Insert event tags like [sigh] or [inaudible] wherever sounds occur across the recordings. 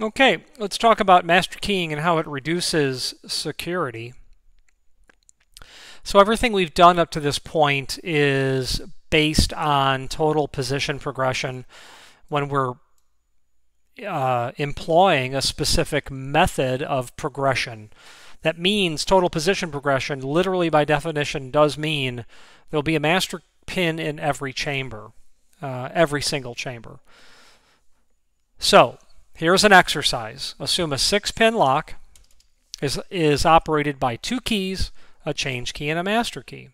Okay, let's talk about master keying and how it reduces security. So everything we've done up to this point is based on total position progression when we're uh, employing a specific method of progression. That means total position progression, literally by definition, does mean there'll be a master pin in every chamber, uh, every single chamber. So here's an exercise. Assume a six pin lock is, is operated by two keys, a change key and a master key.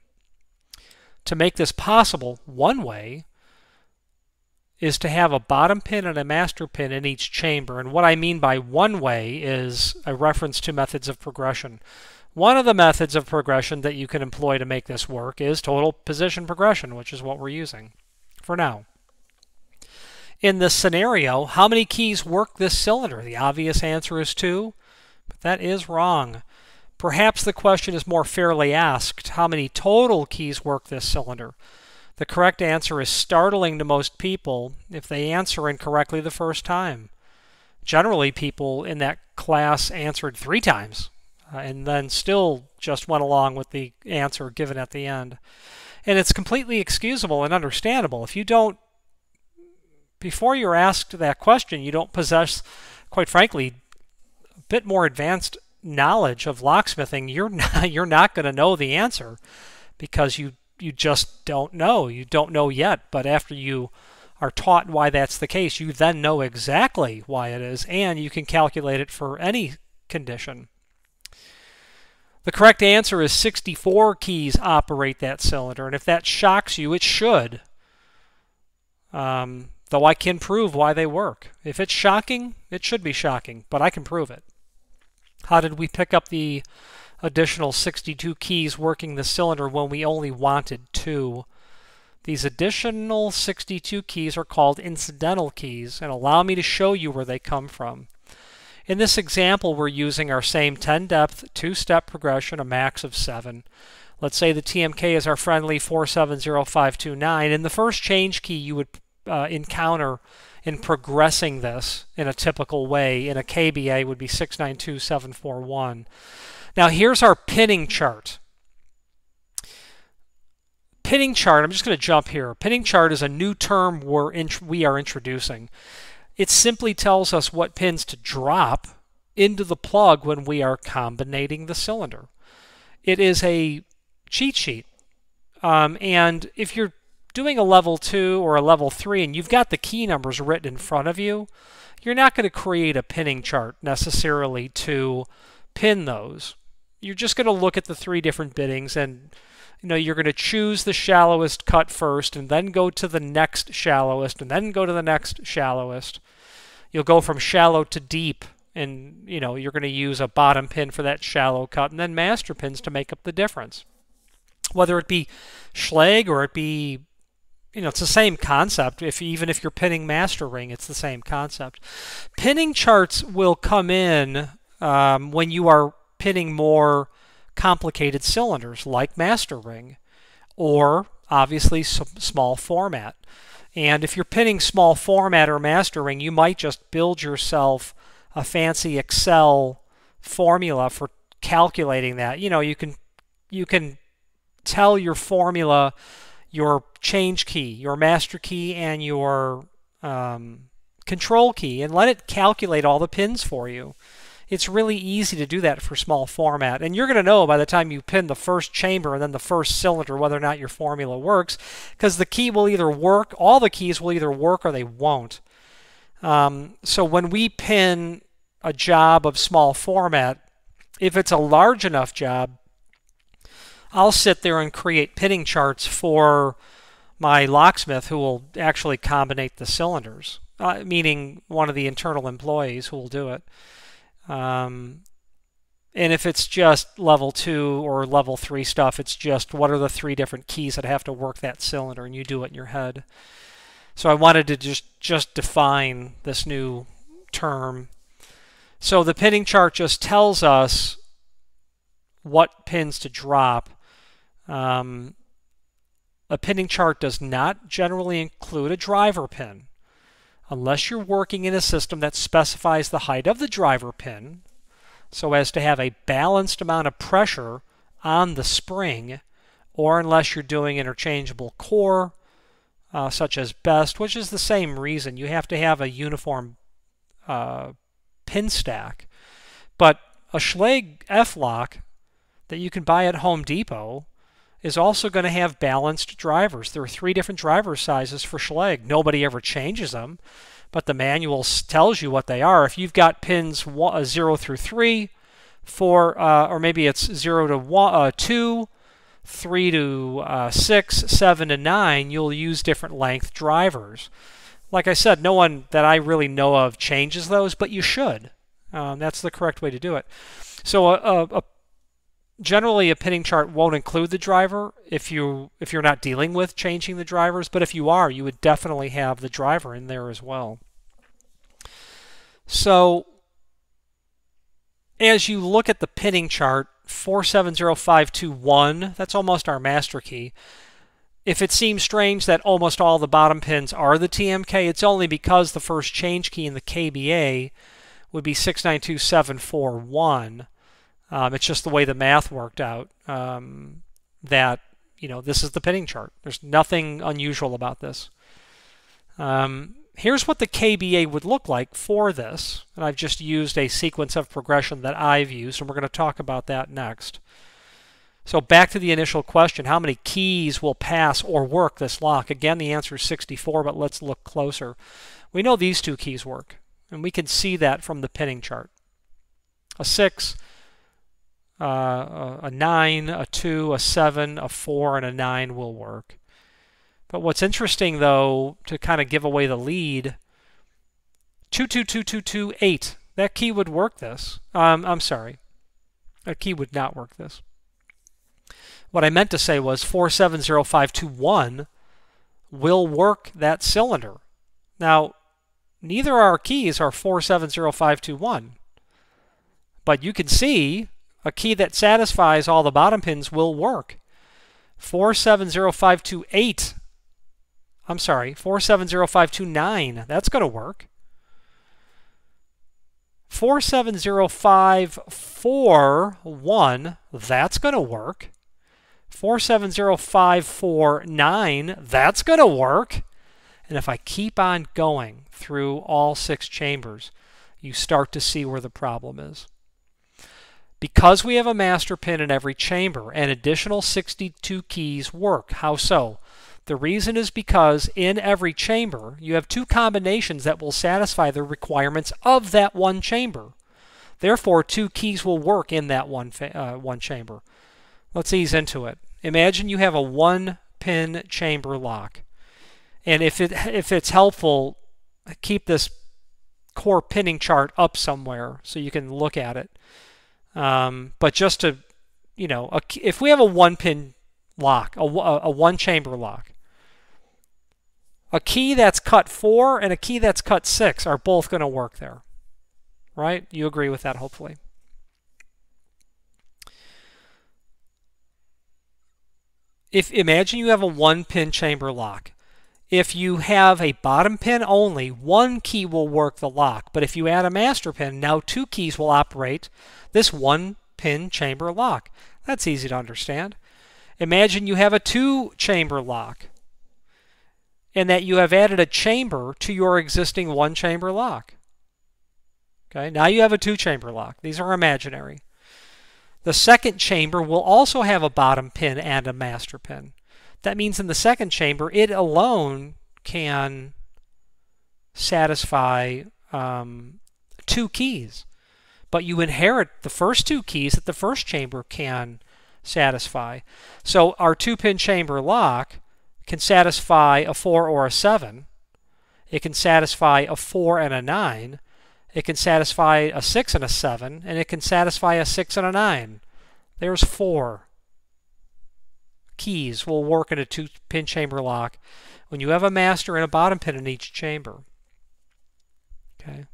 To make this possible, one way is to have a bottom pin and a master pin in each chamber. And what I mean by one way is a reference to methods of progression. One of the methods of progression that you can employ to make this work is total position progression, which is what we're using for now. In this scenario, how many keys work this cylinder? The obvious answer is two, but that is wrong. Perhaps the question is more fairly asked, how many total keys work this cylinder? The correct answer is startling to most people if they answer incorrectly the first time. Generally, people in that class answered three times uh, and then still just went along with the answer given at the end. And it's completely excusable and understandable. If you don't, before you're asked that question, you don't possess, quite frankly, a bit more advanced knowledge of locksmithing, you're [laughs] not, you're not going to know the answer because you you just don't know. You don't know yet, but after you are taught why that's the case, you then know exactly why it is, and you can calculate it for any condition. The correct answer is 64 keys operate that cylinder, and if that shocks you, it should. Um, though I can prove why they work. If it's shocking, it should be shocking, but I can prove it. How did we pick up the additional 62 keys working the cylinder when we only wanted two. These additional 62 keys are called incidental keys and allow me to show you where they come from. In this example, we're using our same 10 depth two-step progression, a max of 7. Let's say the TMK is our friendly 470529, and the first change key you would uh, encounter in progressing this in a typical way in a KBA would be 692741. Now here's our pinning chart. Pinning chart, I'm just going to jump here. Pinning chart is a new term we're we are introducing. It simply tells us what pins to drop into the plug when we are combinating the cylinder. It is a cheat sheet. Um, and if you're doing a level 2 or a level 3 and you've got the key numbers written in front of you, you're not going to create a pinning chart necessarily to pin those. You're just going to look at the three different bittings and you know you're going to choose the shallowest cut first and then go to the next shallowest and then go to the next shallowest. You'll go from shallow to deep and you know you're going to use a bottom pin for that shallow cut and then master pins to make up the difference. Whether it be Schlage or it be you know it's the same concept if even if you're pinning master ring it's the same concept pinning charts will come in um, when you are pinning more complicated cylinders like master ring or obviously small format. And if you're pinning small format or master ring, you might just build yourself a fancy Excel formula for calculating that. You know, you can you can tell your formula your change key, your master key, and your um, control key, and let it calculate all the pins for you it's really easy to do that for small format. And you're going to know by the time you pin the first chamber and then the first cylinder whether or not your formula works because the key will either work, all the keys will either work or they won't. Um, so when we pin a job of small format, if it's a large enough job, I'll sit there and create pinning charts for my locksmith who will actually combinate the cylinders, uh, meaning one of the internal employees who will do it. Um, and if it's just level two or level three stuff, it's just what are the three different keys that have to work that cylinder, and you do it in your head. So I wanted to just just define this new term. So the pinning chart just tells us what pins to drop. Um, a pinning chart does not generally include a driver pin. unless you're working in a system that specifies the height of the driver pin so as to have a balanced amount of pressure on the spring, or unless you're doing interchangeable core, uh, such as BEST, which is the same reason. You have to have a uniform uh, pin stack. But a Schlage F-lock that you can buy at Home Depot is also going to have balanced drivers. There are three different driver sizes for Schlage. Nobody ever changes them, but the manual tells you what they are. If you've got pins one, uh, 0 through 3, 4, uh, or maybe it's 0 to one, uh, 2, 3 to uh, 6, 7 to 9, you'll use different length drivers. Like I said, no one that I really know of changes those, but you should. Um, that's the correct way to do it. So a, a, a generally a pinning chart won't include the driver if you if you're not dealing with changing the drivers but if you are you would definitely have the driver in there as well. So as you look at the pinning chart 470521 that's almost our master key. If it seems strange that almost all the bottom pins are the TMK it's only because the first change key in the KBA would be 692741 um, it's just the way the math worked out um, that, you know, this is the pinning chart. There's nothing unusual about this. Um, here's what the KBA would look like for this. And I've just used a sequence of progression that I've used, and we're going to talk about that next. So back to the initial question, how many keys will pass or work this lock? Again, the answer is 64, but let's look closer. We know these two keys work, and we can see that from the pinning chart. A 6 uh, a 9, a 2, a 7, a 4, and a 9 will work. But what's interesting, though, to kind of give away the lead, 222228, that key would work this. Um, I'm sorry. a key would not work this. What I meant to say was 470521 will work that cylinder. Now, neither our keys are 470521. But you can see a key that satisfies all the bottom pins will work. 470528, I'm sorry, 470529, that's going to work. 470541. that's going to work. 470549, that's going to work. And if I keep on going through all six chambers, you start to see where the problem is. Because we have a master pin in every chamber, an additional 62 keys work. How so? The reason is because in every chamber, you have two combinations that will satisfy the requirements of that one chamber. Therefore, two keys will work in that one, uh, one chamber. Let's ease into it. Imagine you have a one-pin chamber lock. And if, it, [laughs] if it's helpful, keep this core pinning chart up somewhere so you can look at it. Um, but just to, you know, a, if we have a one pin lock, a, a one chamber lock, a key that's cut 4 and a key that's cut 6 are both going to work there. Right? You agree with that, hopefully. If Imagine you have a one-pin chamber lock. If you have a bottom pin only, one key will work the lock. But if you add a master pin, now two keys will operate this one pin chamber lock. That's easy to understand. Imagine you have a two chamber lock and that you have added a chamber to your existing one chamber lock. Okay, now you have a two chamber lock. These are imaginary. The second chamber will also have a bottom pin and a master pin. That means in the second chamber, it alone can satisfy um, two keys. But you inherit the first two keys that the first chamber can satisfy. So our two-pin chamber lock can satisfy a 4 or a 7. It can satisfy a 4 and a 9. It can satisfy a 6 and a 7. And it can satisfy a 6 and a 9. There's four keys will work in a two pin chamber lock when you have a master and a bottom pin in each chamber. Okay.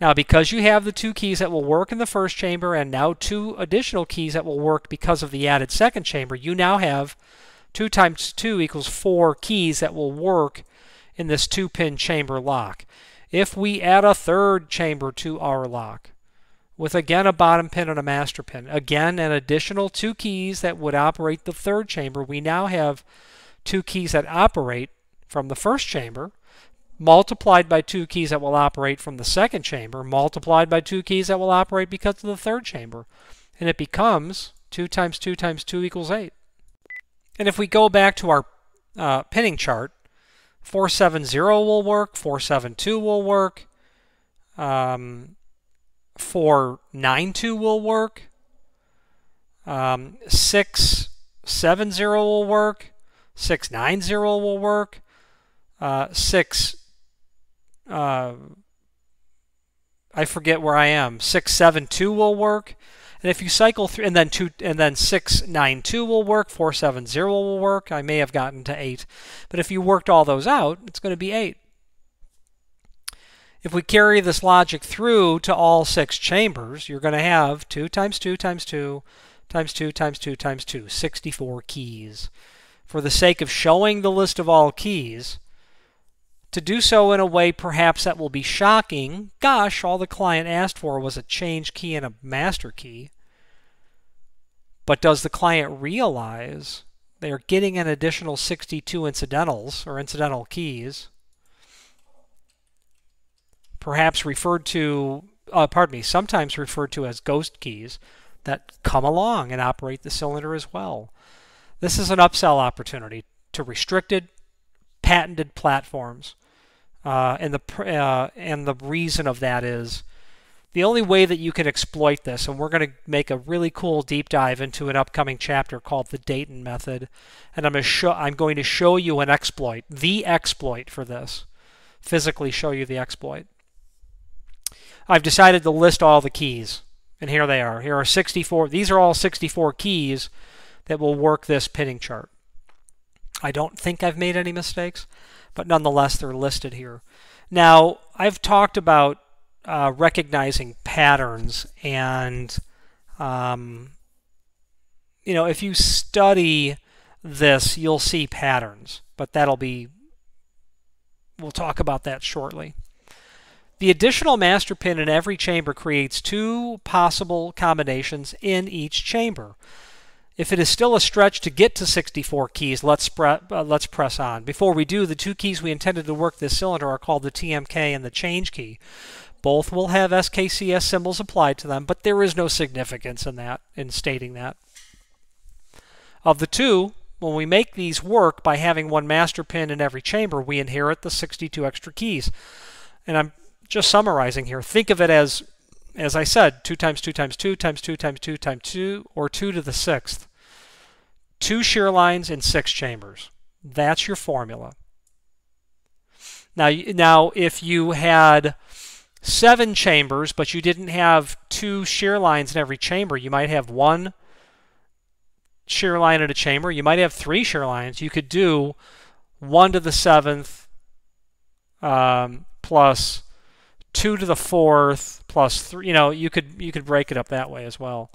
Now, because you have the two keys that will work in the first chamber and now two additional keys that will work because of the added second chamber, you now have 2 times 2 equals 4 keys that will work in this two pin chamber lock. If we add a third chamber to our lock, with again a bottom pin and a master pin, again an additional two keys that would operate the third chamber, we now have two keys that operate from the first chamber, multiplied by two keys that will operate from the second chamber, multiplied by two keys that will operate because of the third chamber. And it becomes 2 times 2 times 2 equals 8. And if we go back to our uh, pinning chart, 470 will work, 472 will work, um, 492 will work, um, 670 will work, 690 will work, uh, 6, uh, I forget where I am, 672 will work, and if you cycle through, and then two, and then six nine two will work, four seven zero will work. I may have gotten to eight, but if you worked all those out, it's going to be eight. If we carry this logic through to all six chambers, you're going to have 2 times 2 times 2 times 2 times 2 times 2, 64 keys. For the sake of showing the list of all keys, to do so in a way perhaps that will be shocking. Gosh, all the client asked for was a change key and a master key. But does the client realize they're getting an additional 62 incidentals or incidental keys, perhaps referred to, uh, pardon me, sometimes referred to as ghost keys that come along and operate the cylinder as well. This is an upsell opportunity to restricted, patented platforms. Uh, and the uh, and the reason of that is the only way that you can exploit this, and we're going to make a really cool deep dive into an upcoming chapter called the Dayton method, and I'm show I'm going to show you an exploit, the exploit for this, physically show you the exploit. I've decided to list all the keys, and here they are. Here are 64. These are all 64 keys that will work this pinning chart. I don't think I've made any mistakes, but nonetheless, they're listed here. Now, I've talked about uh, recognizing patterns, and um, you know, if you study this, you'll see patterns, but that'll be, we'll talk about that shortly. The additional master pin in every chamber creates two possible combinations in each chamber. If it is still a stretch to get to 64 keys, let's, uh, let's press on. Before we do, the two keys we intended to work this cylinder are called the TMK and the change key. Both will have SKCS symbols applied to them, but there is no significance in that, in stating that. Of the two, when we make these work by having one master pin in every chamber, we inherit the 62 extra keys. And I'm just summarizing here. Think of it as, as I said, 2 times 2 times 2 times 2 times 2 times 2, or 2 to the sixth two shear lines in six chambers. That's your formula. Now, now if you had seven chambers, but you didn't have two shear lines in every chamber, you might have one shear line in a chamber. You might have three shear lines. You could do 1 to the seventh um, plus 2 to the fourth plus 3. You know, you could, you could break it up that way as well.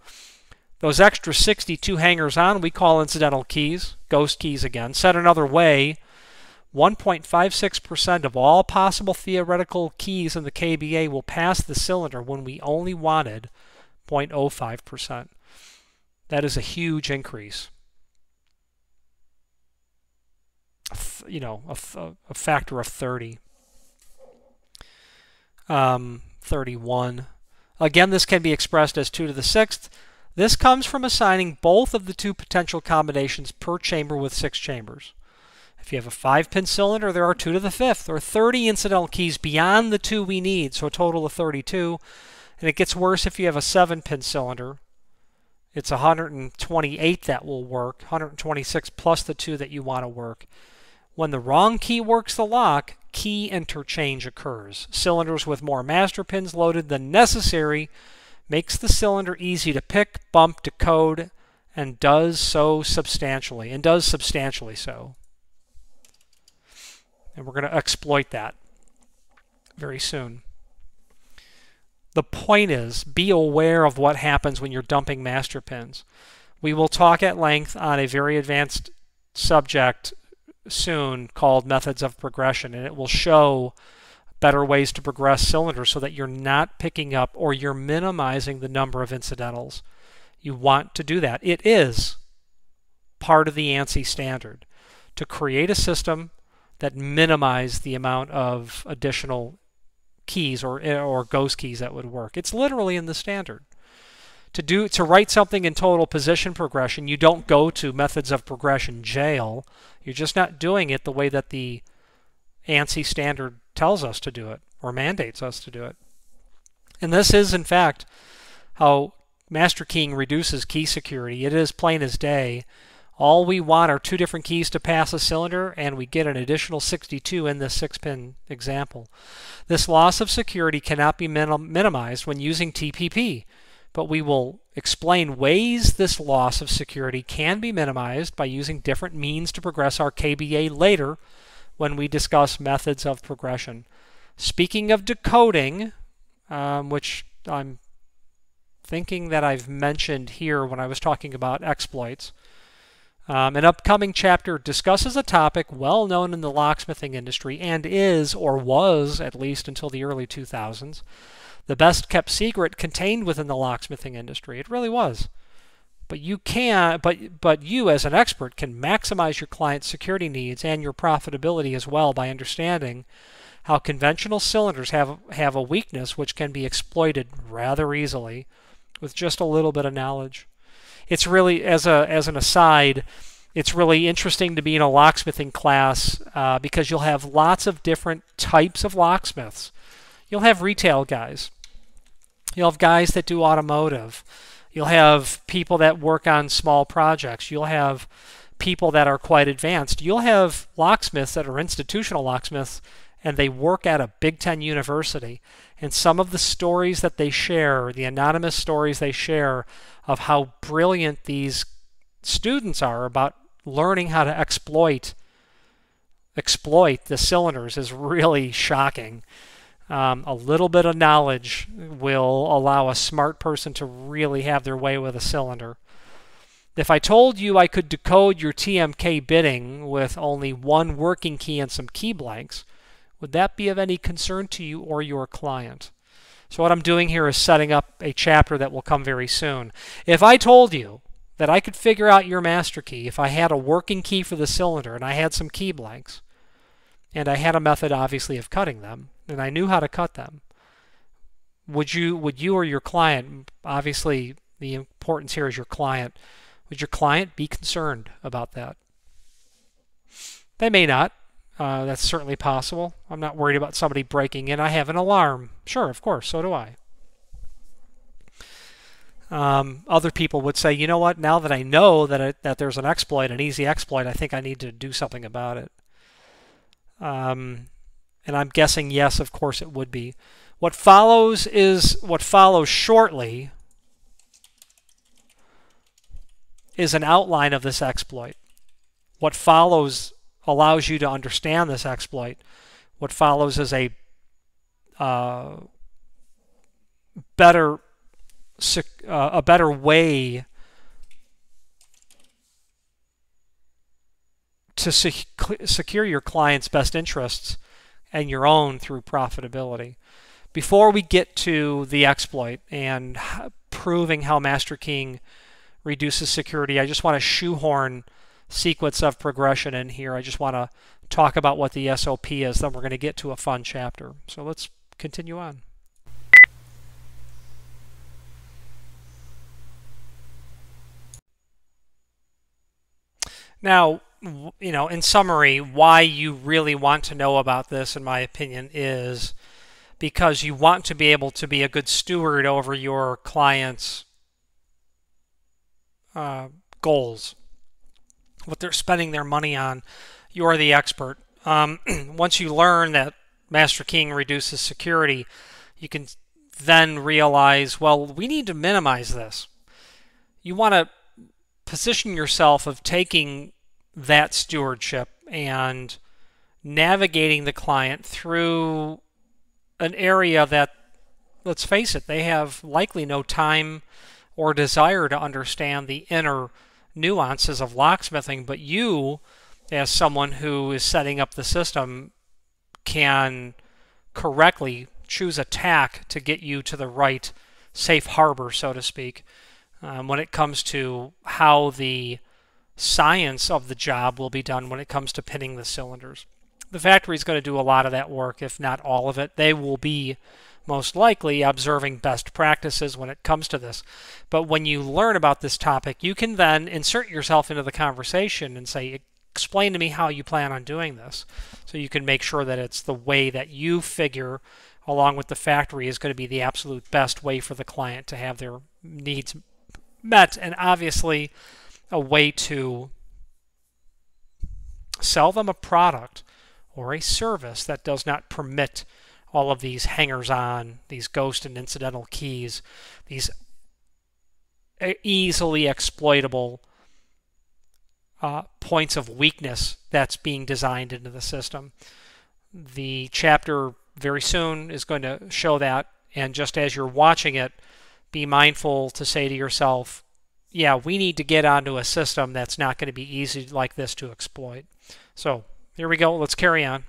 Those extra 62 hangers on we call incidental keys, ghost keys again. Said another way, 1.56% of all possible theoretical keys in the KBA will pass the cylinder when we only wanted 0.05%. That is a huge increase. You know, a, a factor of 30. Um, 31. Again, this can be expressed as 2 to the 6th. This comes from assigning both of the two potential combinations per chamber with six chambers. If you have a five-pin cylinder, there are two to the fifth, or 30 incidental keys beyond the two we need, so a total of 32. And it gets worse if you have a seven-pin cylinder. It's 128 that will work, 126 plus the two that you want to work. When the wrong key works the lock, key interchange occurs. Cylinders with more master pins loaded than necessary makes the cylinder easy to pick, bump, decode, and does so substantially, and does substantially so. And we're going to exploit that very soon. The point is, be aware of what happens when you're dumping master pins. We will talk at length on a very advanced subject soon called Methods of Progression, and it will show better ways to progress cylinders so that you're not picking up or you're minimizing the number of incidentals. You want to do that. It is part of the ANSI standard to create a system that minimize the amount of additional keys or or ghost keys that would work. It's literally in the standard. To do to write something in total position progression, you don't go to methods of progression jail. You're just not doing it the way that the ANSI standard tells us to do it or mandates us to do it. And this is, in fact, how master keying reduces key security. It is plain as day. All we want are two different keys to pass a cylinder, and we get an additional 62 in this 6-pin example. This loss of security cannot be minim minimized when using TPP, but we will explain ways this loss of security can be minimized by using different means to progress our KBA later when we discuss methods of progression. Speaking of decoding, um, which I'm thinking that I've mentioned here when I was talking about exploits, um, an upcoming chapter discusses a topic well known in the locksmithing industry and is, or was at least until the early 2000s, the best kept secret contained within the locksmithing industry. It really was. But you can but but you as an expert can maximize your client's security needs and your profitability as well by understanding how conventional cylinders have have a weakness which can be exploited rather easily with just a little bit of knowledge. It's really as a as an aside, it's really interesting to be in a locksmithing class uh, because you'll have lots of different types of locksmiths. You'll have retail guys. You'll have guys that do automotive. You'll have people that work on small projects. You'll have people that are quite advanced. You'll have locksmiths that are institutional locksmiths and they work at a Big Ten university. And some of the stories that they share, the anonymous stories they share of how brilliant these students are about learning how to exploit exploit the cylinders is really shocking. Um, a little bit of knowledge will allow a smart person to really have their way with a cylinder. If I told you I could decode your TMK bitting with only one working key and some key blanks, would that be of any concern to you or your client? So what I'm doing here is setting up a chapter that will come very soon. If I told you that I could figure out your master key if I had a working key for the cylinder and I had some key blanks, and I had a method obviously of cutting them, and I knew how to cut them, would you would you or your client obviously the importance here is your client would your client be concerned about that? They may not. Uh, that's certainly possible. I'm not worried about somebody breaking in. I have an alarm. Sure of course so do i. Um, other people would say you know what? Now that i know that, that there's an exploit an easy exploit i think i need to do something about it. Um, and I'm guessing yes, of course it would be. What follows is what follows shortly is an outline of this exploit. What follows allows you to understand this exploit. What follows is a uh, better uh, a better way to sec secure your client's best interests and your own through profitability. Before we get to the exploit and proving how Master Keying reduces security, I just want to shoehorn sequence of progression in here. I just want to talk about what the SOP is, then we're going to get to a fun chapter. So let's continue on. Now, you know, in summary, why you really want to know about this, in my opinion, is because you want to be able to be a good steward over your clients' uh, goals, what they're spending their money on. You're the expert. Um, [clears throat] once you learn that Master Keying reduces security, you can then realize, well, we need to minimize this. You want to position yourself of taking that stewardship and navigating the client through an area that, let's face it, they have likely no time or desire to understand the inner nuances of locksmithing, but you as someone who is setting up the system can correctly choose a tack to get you to the right safe harbor, so to speak, um, when it comes to how the science of the job will be done when it comes to pinning the cylinders. The factory is going to do a lot of that work, if not all of it. They will be most likely observing best practices when it comes to this. But when you learn about this topic, you can then insert yourself into the conversation and say, explain to me how you plan on doing this. So you can make sure that it's the way that you figure along with the factory is going to be the absolute best way for the client to have their needs met and obviously a way to sell them a product or a service that does not permit all of these hangers on, these ghost and incidental keys, these easily exploitable uh, points of weakness that's being designed into the system. The chapter very soon is going to show that, and just as you're watching it, be mindful to say to yourself, yeah, we need to get onto a system that's not going to be easy like this to exploit. So here we go. Let's carry on.